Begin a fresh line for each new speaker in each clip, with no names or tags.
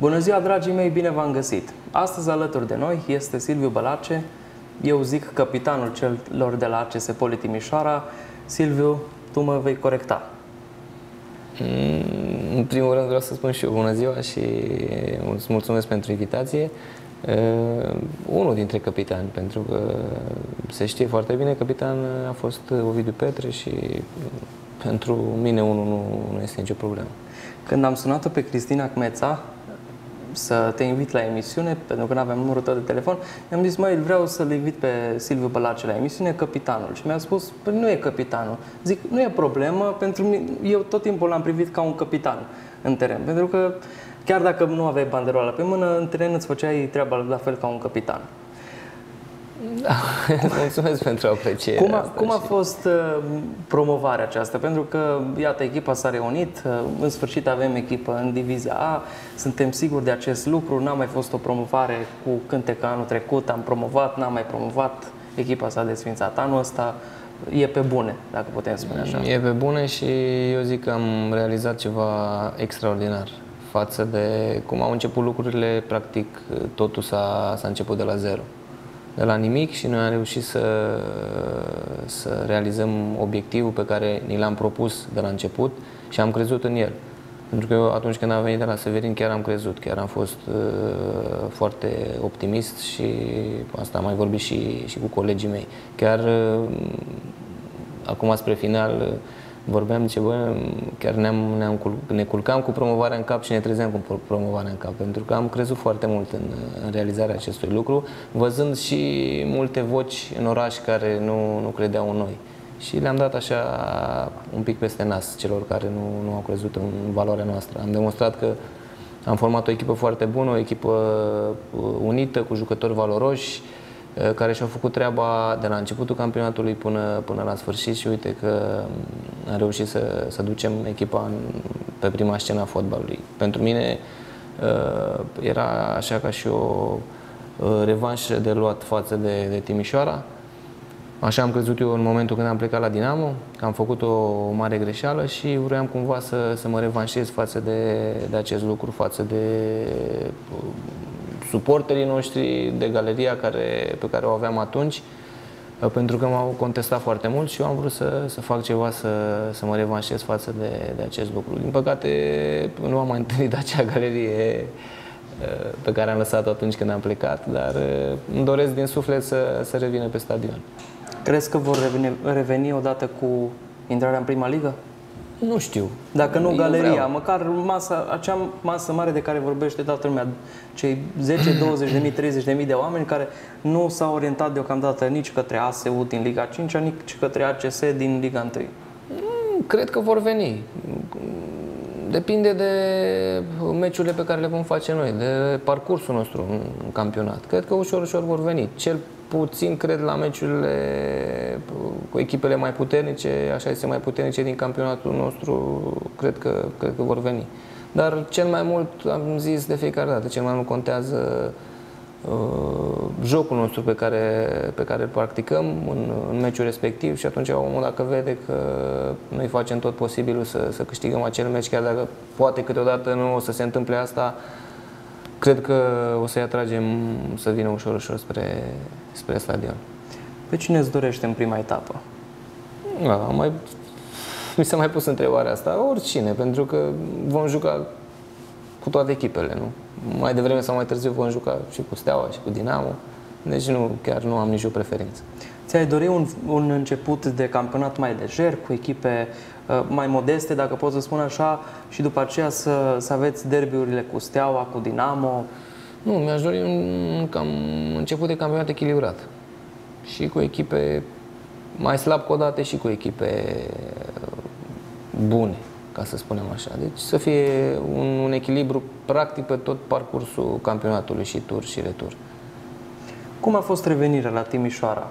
Bună ziua, dragii mei, bine v-am găsit! Astăzi alături de noi este Silviu Bălace, eu zic capitanul celor de la ACS Poli Timișoara. Silviu, tu mă vei corecta.
Mm, în primul rând vreau să spun și eu bună ziua și îți mulțumesc pentru invitație. Uh, unul dintre capitani, pentru că se știe foarte bine, capitan a fost Ovidiu Petre și pentru mine unul nu, nu este nicio problemă.
Când am sunat-o pe Cristina Cmeța să te invit la emisiune, pentru că nu aveam numărul tău de telefon, i-am zis, mai vreau să-l invit pe Silviu Bălace la emisiune, capitanul. Și mi-a spus, păi nu e capitanul. Zic, nu e problemă, pentru mine, eu tot timpul l-am privit ca un capitan în teren, pentru că chiar dacă nu aveai banderola pe mână, în teren îți făceai treaba la fel ca un capitan.
Da, mulțumesc pentru apreciere.
Cum a, cum a fost uh, promovarea aceasta? Pentru că, iată, echipa s-a reunit, uh, în sfârșit avem echipă în divizia A, suntem siguri de acest lucru, n-a mai fost o promovare cu cântec anul trecut, am promovat, n-am mai promovat, echipa s-a desfințat anul ăsta, e pe bune, dacă putem spune așa.
E pe bune și eu zic că am realizat ceva extraordinar față de cum au început lucrurile, practic totul s-a, s-a început de la zero de la nimic și noi am reușit să, să realizăm obiectivul pe care ni l-am propus de la început și am crezut în el. Pentru că eu atunci când am venit de la Severin chiar am crezut, chiar am fost uh, foarte optimist și asta am mai vorbit și, și cu colegii mei. Chiar uh, acum spre final uh, vorbeam, ce bă, chiar ne-am, ne-am, ne culcam cu promovarea în cap și ne trezeam cu promovarea în cap, pentru că am crezut foarte mult în, în realizarea acestui lucru, văzând și multe voci în oraș care nu, nu credeau în noi. Și le-am dat așa un pic peste nas celor care nu, nu au crezut în valoarea noastră. Am demonstrat că am format o echipă foarte bună, o echipă uh, unită, cu jucători valoroși, Eh, care și-au făcut treaba de la începutul campionatului până, până la sfârșit și uite că am reușit să, să ducem echipa în, pe prima scenă a fotbalului. Pentru mine eh, era așa ca și o eh, revanșă de luat față de, de Timișoara. Așa am crezut eu în momentul când am plecat la Dinamo, că am făcut o mare greșeală și vroiam cumva să, să mă revanșez față de, de acest lucru, față de suporterii noștri, de galeria care, pe care o aveam atunci, uh, pentru că m-au contestat foarte mult și eu am vrut să, să fac ceva să, să mă revanșez față de, de acest lucru. Din păcate, nu am mai întâlnit acea galerie uh, pe care am lăsat-o atunci când am plecat, dar uh, îmi doresc din suflet să, să revină pe stadion.
Crezi că vor reveni, reveni odată cu intrarea în prima ligă?
Nu știu.
Dacă nu galeria, vreau. măcar masa, acea masă mare de care vorbește toată lumea, cei 10, 20 de mii, 30 de mii de oameni care nu s-au orientat deocamdată nici către ASU din Liga 5, nici către ACS din Liga 1.
Mm, cred că vor veni. Depinde de meciurile pe care le vom face noi, de parcursul nostru în campionat. Cred că ușor, ușor vor veni. Cel puțin cred la meciurile cu echipele mai puternice, așa este mai puternice din campionatul nostru, cred că, cred că vor veni. Dar cel mai mult, am zis de fiecare dată, cel mai mult contează uh, jocul nostru pe care, pe care îl practicăm în, în meciul respectiv și atunci omul dacă vede că noi facem tot posibilul să, să câștigăm acel meci, chiar dacă poate câteodată nu o să se întâmple asta, cred că o să-i atragem să vină ușor, ușor spre, spre stadion.
Pe cine îți dorește în prima etapă?
Da, mai, mi s-a mai pus întrebarea asta. Oricine, pentru că vom juca cu toate echipele, nu? Mai devreme sau mai târziu vom juca și cu Steaua și cu Dinamo. Deci nu, chiar nu am nicio preferință.
Ți-ai dori un, un început de campionat mai lejer, cu echipe uh, mai modeste, dacă pot să spun așa, și după aceea să, să aveți derbiurile cu Steaua, cu Dinamo?
Nu, mi-aș dori un cam început de campionat echilibrat. Și cu echipe mai slab codate și cu echipe bune, ca să spunem așa. Deci să fie un, un echilibru practic pe tot parcursul campionatului și tur și retur.
Cum a fost revenirea la Timișoara?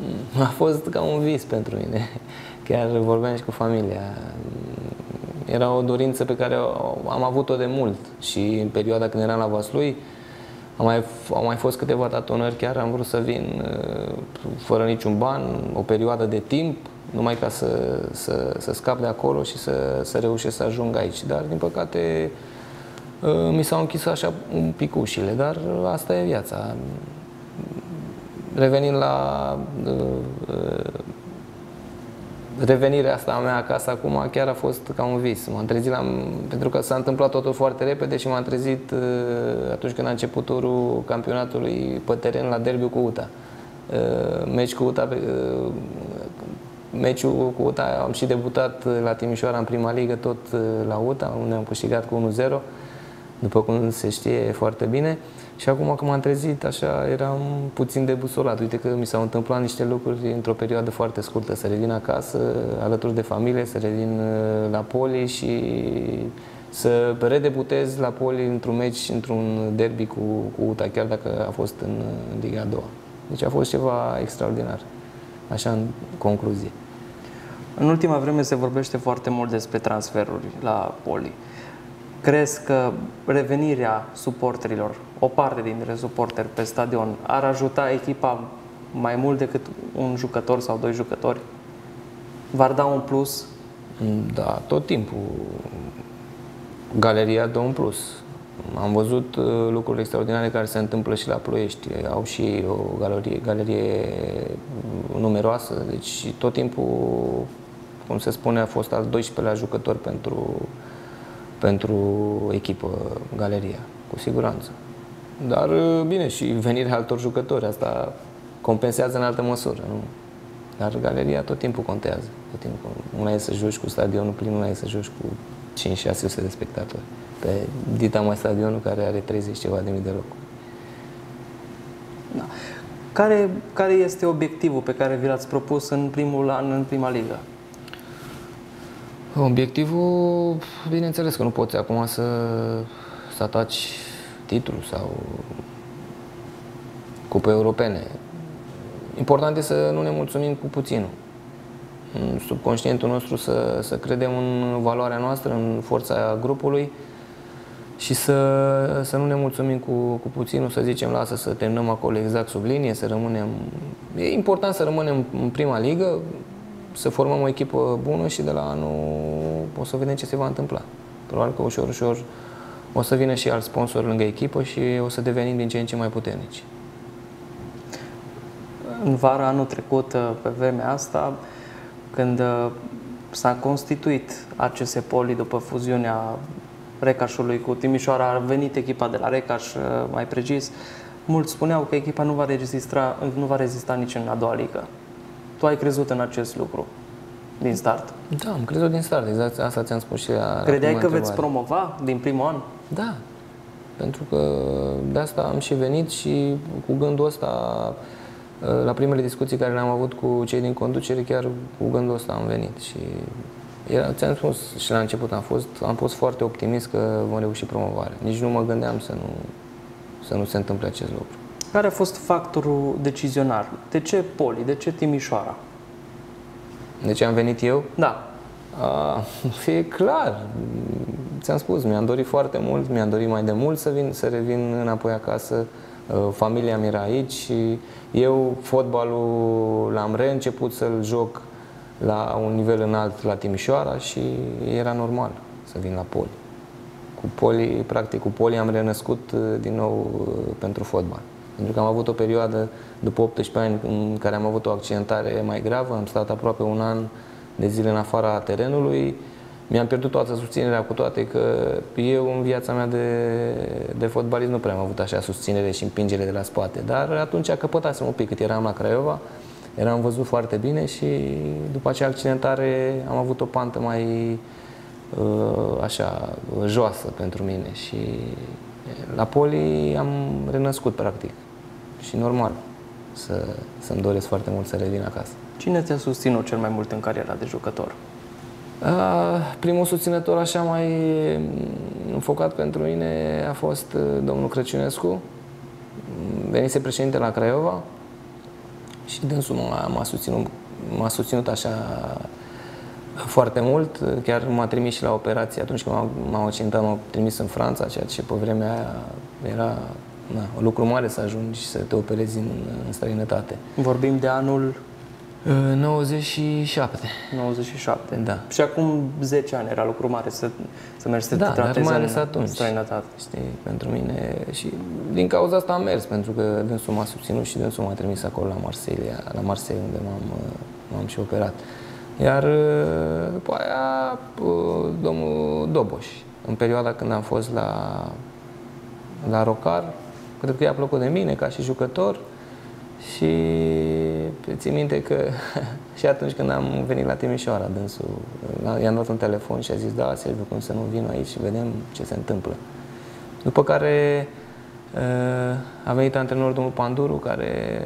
A fost ca un vis pentru mine. Chiar vorbeam și cu familia. Era o dorință pe care am avut-o de mult și în perioada când eram la Vaslui am mai, au mai fost câteva tatonări, chiar am vrut să vin uh, fără niciun ban, o perioadă de timp, numai ca să, să, să scap de acolo și să, să reușesc să ajung aici. Dar, din păcate, Uh, mi s-au închis așa un pic ușile, dar asta e viața. Revenind la uh, uh, revenirea asta a mea acasă acum chiar a fost ca un vis. M-am trezit la, pentru că s-a întâmplat totul foarte repede și m-am trezit atunci când a început turul campionatului pe teren la derby cu UTA. Meci cu UTA, meciul cu UTA am și debutat la Timișoara în prima ligă tot la UTA, unde am câștigat cu 1-0 după cum se știe foarte bine. Și acum când m-am trezit, așa, eram puțin debusolat. Uite că mi s-au întâmplat niște lucruri într-o perioadă foarte scurtă. Să revin acasă, alături de familie, să revin uh, la poli și să redebutez la poli într-un meci, într-un derby cu, cu UTA, chiar dacă a fost în, în Liga a doua. Deci a fost ceva extraordinar. Așa în concluzie.
În ultima vreme se vorbește foarte mult despre transferuri la poli. Crezi că revenirea suporterilor, o parte dintre suporteri pe stadion, ar ajuta echipa mai mult decât un jucător sau doi jucători? V-ar da un plus?
Da, tot timpul. Galeria dă un plus. Am văzut uh, lucruri extraordinare care se întâmplă și la Ploiești. Au și o galerie, galerie numeroasă, deci tot timpul, cum se spune, a fost al 12-lea jucător pentru pentru echipă, galeria, cu siguranță. Dar, bine, și venirea altor jucători, asta compensează în altă măsură, nu? Dar galeria tot timpul contează. Tot timpul. Una e să joci cu stadionul plin, una e să joci cu 5-600 de spectatori. Pe dita mai stadionul care are 30 ceva de mii de locuri.
Da. Care, care este obiectivul pe care vi l-ați propus în primul an în prima ligă?
Obiectivul, bineînțeles că nu poți acum să, să ataci titlul sau cupe europene. Important e să nu ne mulțumim cu puținul. În subconștientul nostru să, să credem în valoarea noastră, în forța grupului și să, să nu ne mulțumim cu, cu puținul, să zicem, lasă să terminăm acolo exact sub linie, să rămânem... E important să rămânem în prima ligă, să formăm o echipă bună și de la anul o să vedem ce se va întâmpla. Probabil că ușor, ușor o să vină și alți sponsori lângă echipă și o să devenim din ce în ce mai puternici.
În vara anul trecut, pe vremea asta, când uh, s-a constituit ACS Poli după fuziunea Recașului cu Timișoara, a venit echipa de la Recaș, uh, mai precis, mulți spuneau că echipa nu va rezista, nu va rezista nici în a doua ligă. Tu ai crezut în acest lucru din start?
Da, am crezut din start, exact asta ți-am spus și la
Credeai că întrebare. veți promova din primul an?
Da, pentru că de asta am și venit și cu gândul ăsta la primele discuții care le-am avut cu cei din conducere, chiar cu gândul ăsta am venit și era, ți-am spus și la început am fost, am fost foarte optimist că vom reuși promovarea. Nici nu mă gândeam să nu, să nu se întâmple acest lucru.
Care a fost factorul decizionar? De ce Poli? De ce Timișoara?
De ce am venit eu?
Da.
A, e clar. Ți-am spus, mi-am dorit foarte mult, mi-am dorit mai de mult să, vin, să revin înapoi acasă. Familia mi era aici și eu fotbalul l-am reînceput să-l joc la un nivel înalt la Timișoara și era normal să vin la Poli. Cu Poli, practic, cu Poli am renăscut din nou pentru fotbal. Pentru că am avut o perioadă după 18 ani în care am avut o accidentare mai gravă, am stat aproape un an de zile în afara terenului, mi-am pierdut toată susținerea cu toate că eu în viața mea de, de fotbalist nu prea am avut așa susținere și împingere de la spate, dar atunci căpătasem un pic cât eram la Craiova, eram văzut foarte bine și după acea accidentare am avut o pantă mai uh, așa joasă pentru mine. Și la poli am renăscut practic și normal să, să-mi doresc foarte mult să revin acasă.
Cine te-a susținut cel mai mult în cariera de jucător?
Uh, primul susținător așa mai înfocat pentru mine a fost uh, domnul Crăciunescu. Venise președinte la Craiova și dânsul m-a susținut, m-a susținut așa foarte mult. Chiar m-a trimis și la operație atunci când m-am accidentat, m-a trimis în Franța, ceea ce pe vremea aia era na, o lucru mare să ajungi să te operezi în, în străinătate.
Vorbim de anul
97.
97.
Da.
Și acum 10 ani era lucru mare să, să mergi să
Da,
te
dar
tratezi
mai ales
în
atunci.
străinătate.
Știi, pentru mine și din cauza asta am mers, pentru că dânsul m-a susținut și dânsul m-a trimis acolo la Marseille, la Marseille unde m-am, m-am și operat. Iar după aia domnul Doboș, în perioada când am fost la, la Rocar, cred că i-a plăcut de mine ca și jucător și țin minte că și atunci când am venit la Timișoara, dânsul, i-am dat un telefon și a zis, da, Silviu, cum să nu vin aici și vedem ce se întâmplă. După care a venit antrenorul domnul Panduru, care,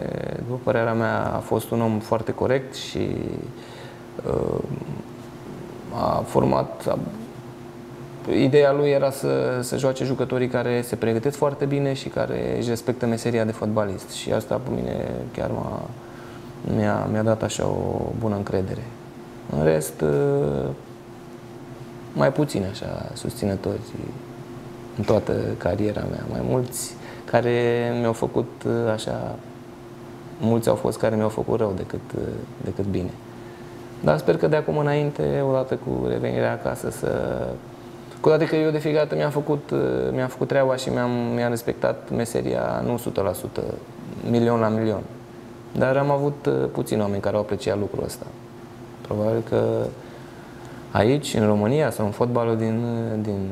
după părerea mea, a fost un om foarte corect și a format a, Ideea lui era să, să joace jucătorii care se pregătesc foarte bine și care își respectă meseria de fotbalist. Și asta pe mine chiar m-a, mi-a, mi-a dat așa o bună încredere. În rest, mai puțin așa susținători în toată cariera mea. Mai mulți care mi-au făcut așa, mulți au fost care mi-au făcut rău decât, decât bine. Dar sper că de acum înainte, odată cu revenirea acasă, să... Cu toate că eu de fiecare dată mi-am făcut, mi-am făcut treaba și mi-am, mi-am respectat meseria nu 100%, milion la milion. Dar am avut puțini oameni care au apreciat lucrul ăsta. Probabil că aici, în România sau în fotbalul din, din,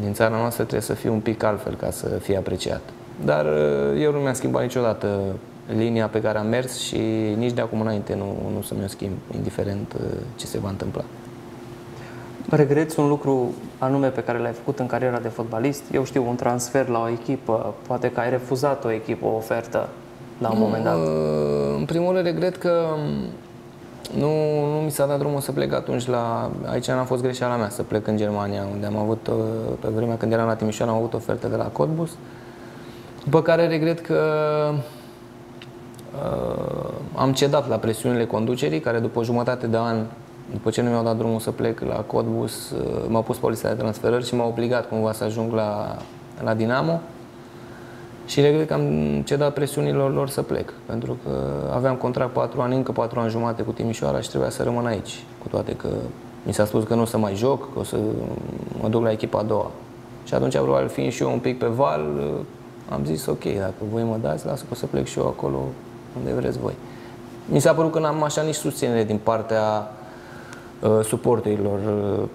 din țara noastră trebuie să fie un pic altfel ca să fie apreciat. Dar eu nu mi-am schimbat niciodată linia pe care am mers și nici de acum înainte nu, nu să mi-o schimb, indiferent ce se va întâmpla.
Regreți un lucru anume pe care l-ai făcut în cariera de fotbalist? Eu știu, un transfer la o echipă, poate că ai refuzat o echipă, o ofertă la un moment dat.
În primul rând regret că nu, nu mi s-a dat drumul să plec atunci la... Aici n-a fost greșeala mea să plec în Germania, unde am avut, pe vremea când eram la Timișoara, am avut oferte de la Cottbus. După care regret că uh, am cedat la presiunile conducerii, care după o jumătate de an, după ce nu mi-au dat drumul să plec la Cottbus, uh, m-au pus pe lista de transferări și m-au obligat cumva să ajung la, la Dinamo. Și regret că am cedat presiunilor lor să plec, pentru că aveam contract 4 ani, încă 4 ani jumate cu Timișoara și trebuia să rămân aici, cu toate că mi s-a spus că nu o să mai joc, că o să mă duc la echipa a doua. Și atunci, probabil, fiind și eu un pic pe val, am zis, ok, dacă voi mă dați, lasă că o să plec și eu acolo unde vreți voi. Mi s-a părut că n-am așa nici susținere din partea uh, suporterilor. Uh,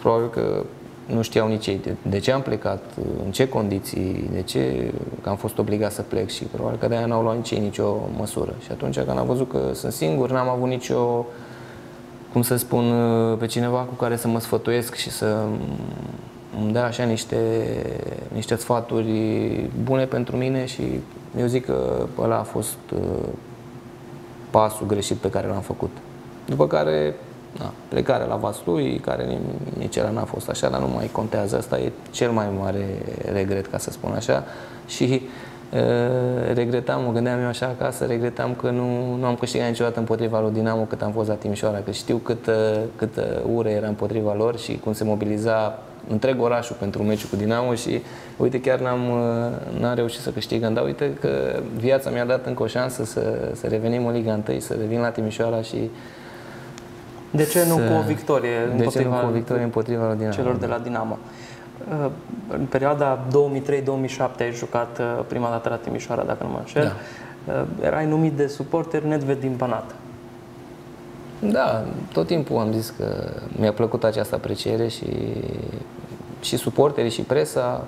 probabil că nu știau nici ei de, de ce am plecat, în ce condiții, de ce că am fost obligat să plec și probabil că de-aia n-au luat nici ei nicio măsură. Și atunci când am văzut că sunt singur, n-am avut nicio, cum să spun, pe cineva cu care să mă sfătuiesc și să îmi dea așa niște, niște sfaturi bune pentru mine și eu zic că ăla a fost pasul greșit pe care l-am făcut. După care da, plecarea la Vaslui, care nici ăla n-a fost așa, dar nu mai contează. Asta e cel mai mare regret, ca să spun așa. Și uh, regretam, mă gândeam eu așa acasă, regretam că nu, nu am câștigat niciodată împotriva lui Dinamo cât am fost la Timișoara, că știu cât, cât ură era împotriva lor și cum se mobiliza întreg orașul pentru meciul cu Dinamo și uite chiar n-am, n-am reușit să câștigăm, dar uite că viața mi-a dat încă o șansă să, să revenim în Liga 1, să revin la Timișoara și
de ce nu cu o victorie
de ce nu cu o victorie împotriva Dinamo?
celor de la Dinamo? În perioada 2003-2007 ai jucat prima dată la Timișoara, dacă nu mă înșel. Da. Erai numit de suporter Nedved din Banat.
Da, tot timpul am zis că mi-a plăcut această apreciere și, și suporterii și presa,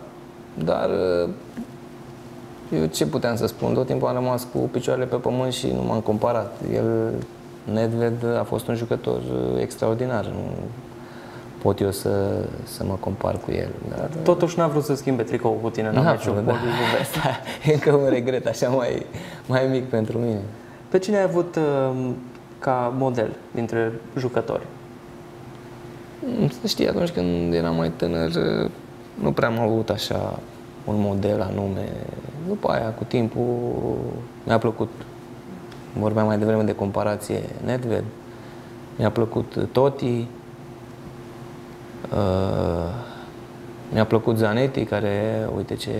dar eu ce puteam să spun? Tot timpul am rămas cu picioarele pe pământ și nu m-am comparat. El Nedved a fost un jucător extraordinar. Nu pot eu să, să mă compar cu el. Dar...
Totuși n-a vrut să schimbe tricou cu tine în meciul cu
da. E încă un regret așa mai, mai mic pentru mine.
Pe cine ai avut uh, ca model dintre jucători?
Să știi, atunci când eram mai tânăr, nu prea am avut așa un model anume. După aia, cu timpul, mi-a plăcut vorbeam mai devreme de comparație Nedved, mi-a plăcut Toti, uh, mi-a plăcut Zanetti, care, uite ce,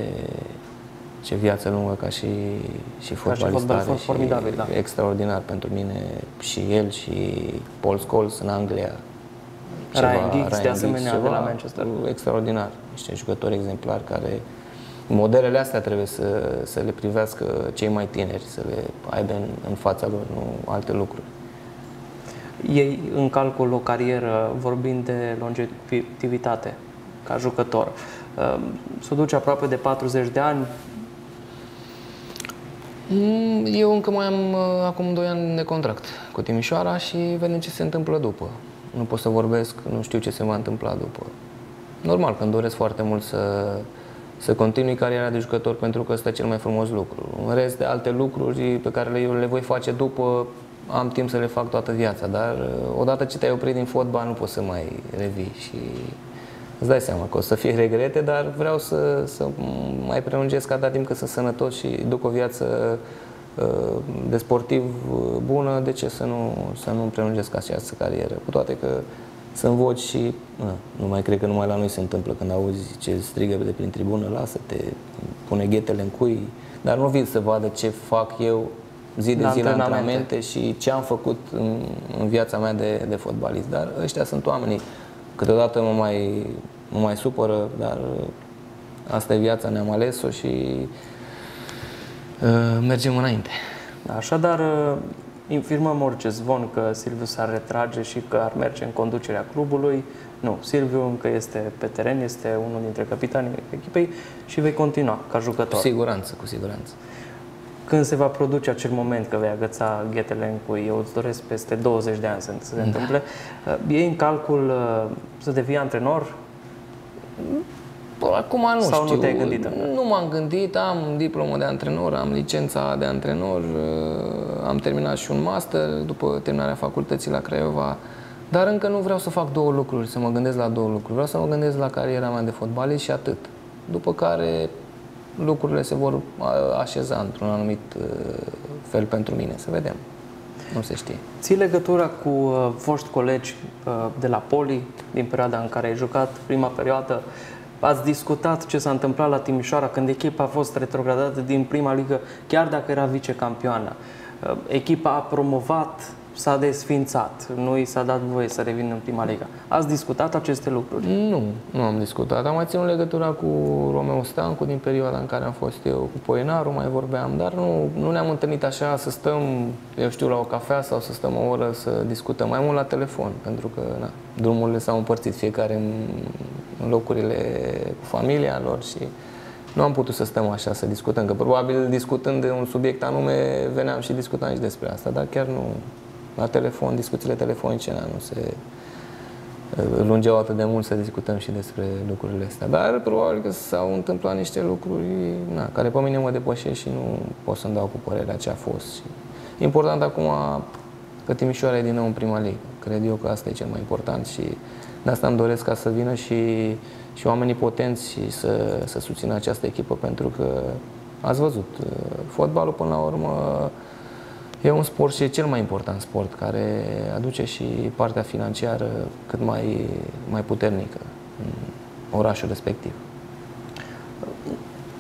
ce viață lungă ca și, și fotbalist
fotbal
are
formidabil, da.
extraordinar pentru mine și el și Paul Scholes în Anglia.
Ryan Giggs, de asemenea,
ceva
de la Manchester.
Extraordinar. Niște jucători exemplari care modelele astea trebuie să, să le privească cei mai tineri, să le aibă în, în fața lor, nu alte lucruri.
Ei în calcul o carieră vorbind de longevitivitate ca jucător. Se duce aproape de 40 de ani,
Mm, eu încă mai am uh, acum 2 ani de contract cu Timișoara și vedem ce se întâmplă după. Nu pot să vorbesc, nu știu ce se va întâmpla după. Normal, când doresc foarte mult să, să continui cariera de jucător pentru că ăsta e cel mai frumos lucru. În rest de alte lucruri pe care le, le voi face după, am timp să le fac toată viața, dar uh, odată ce te-ai oprit din fotbal nu poți să mai revii și îți dai seama că o să fie regrete, dar vreau să, să mai prelungesc atâta timp cât sunt sănătos și duc o viață uh, de sportiv uh, bună, de ce să nu, să nu prelungesc această carieră? Cu toate că sunt voci și na, nu mai cred că numai la noi se întâmplă când auzi ce strigă de prin tribună, lasă-te, pune ghetele în cui, dar nu vin să vadă ce fac eu zi de zi la antrenamente și ce am făcut în, în viața mea de, de fotbalist. Dar ăștia sunt oamenii Câteodată mă mai, mă mai supără, dar uh, asta e viața, ne-am ales-o și uh, mergem înainte.
Așadar, uh, infirmăm orice zvon că Silviu s-ar retrage și că ar merge în conducerea clubului. Nu, Silviu încă este pe teren, este unul dintre capitanii echipei și vei continua ca jucător.
Cu siguranță, cu siguranță
când se va produce acel moment că vei agăța ghetele în cui eu îți doresc peste 20 de ani să se da. întâmple, uh, e în calcul uh, să devii antrenor?
Acum nu
Sau
știu.
nu te-ai gândit
Nu m-am gândit, am diplomă de antrenor, am licența de antrenor, uh, am terminat și un master după terminarea facultății la Craiova, dar încă nu vreau să fac două lucruri, să mă gândesc la două lucruri. Vreau să mă gândesc la cariera mea de fotbalist și atât. După care lucrurile se vor așeza într-un anumit fel pentru mine. Să vedem. Nu se știe.
Ții legătura cu uh, foști colegi uh, de la Poli din perioada în care ai jucat, prima perioadă. Ați discutat ce s-a întâmplat la Timișoara când echipa a fost retrogradată din prima ligă, chiar dacă era vicecampioană. Uh, echipa a promovat s-a desfințat, nu i s-a dat voie să revină în prima liga. Ați discutat aceste lucruri?
Nu, nu am discutat. Am mai ținut legătura cu Romeo Stancu din perioada în care am fost eu cu Poenaru, mai vorbeam, dar nu, nu ne-am întâlnit așa să stăm, eu știu, la o cafea sau să stăm o oră să discutăm, mai mult la telefon, pentru că na, drumurile s-au împărțit fiecare în, în locurile cu familia lor și nu am putut să stăm așa să discutăm, că probabil discutând de un subiect anume veneam și discutam și despre asta, dar chiar nu, la telefon, discuțiile telefonice, na, nu se lungeau atât de mult să discutăm și despre lucrurile astea. Dar probabil că s-au întâmplat niște lucruri na, care pe mine mă depășesc și nu pot să-mi dau cu părerea ce a fost. Și important acum că Timișoara e din nou în prima ligă. Cred eu că asta e cel mai important și de asta îmi doresc ca să vină și, și oamenii potenți și să, să susțină această echipă pentru că ați văzut, fotbalul până la urmă E un sport și e cel mai important sport care aduce și partea financiară cât mai, mai puternică în orașul respectiv.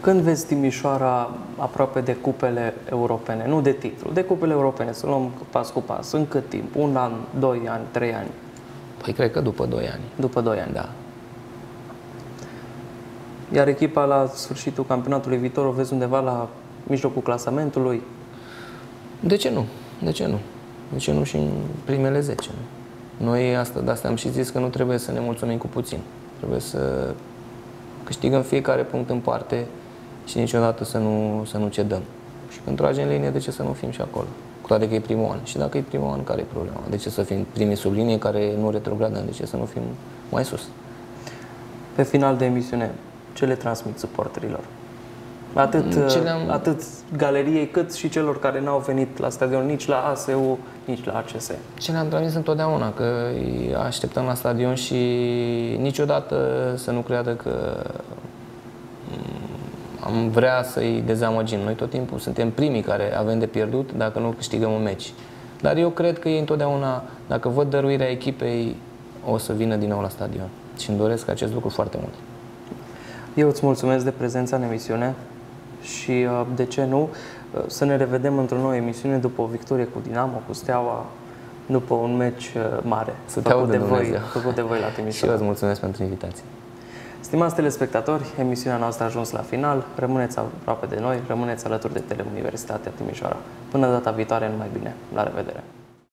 Când vezi Timișoara aproape de cupele europene, nu de titlu, de cupele europene, să luăm pas cu pas, în cât timp? Un an, doi ani, trei ani?
Păi cred că după doi ani.
După doi ani?
Da.
Iar echipa la sfârșitul campionatului viitor o vezi undeva la mijlocul clasamentului?
De ce nu? De ce nu? De ce nu și în primele 10? Nu? Noi asta, de asta am și zis că nu trebuie să ne mulțumim cu puțin. Trebuie să câștigăm fiecare punct în parte și niciodată să nu, să nu cedăm. Și când tragem linie, de ce să nu fim și acolo? Cu toate că e primul an. Și dacă e primul an, care e problema? De ce să fim primii sub linie care nu retrogradăm? De ce să nu fim mai sus?
Pe final de emisiune, ce le transmit suporterilor? Atât, uh, atât galeriei, cât și celor care n-au venit la stadion, nici la ASU, nici la ACS.
Ce ne-am transmis întotdeauna, că îi așteptăm la stadion și niciodată să nu creadă că mm, am vrea să-i dezamăgim. Noi tot timpul suntem primii care avem de pierdut dacă nu câștigăm un meci. Dar eu cred că ei întotdeauna, dacă văd dăruirea echipei, o să vină din nou la stadion. Și îmi doresc acest lucru foarte mult.
Eu îți mulțumesc de prezența în emisiune. Și uh, de ce nu să ne revedem într-o nouă emisiune după o victorie cu Dinamo, cu Steaua, după un meci mare
să
făcut, de voi, făcut de voi la Timișoara.
și eu îți mulțumesc pentru invitație.
Stimați telespectatori, emisiunea noastră a ajuns la final. Rămâneți aproape de noi, rămâneți alături de Teleuniversitatea Timișoara. Până data viitoare, numai bine. La revedere!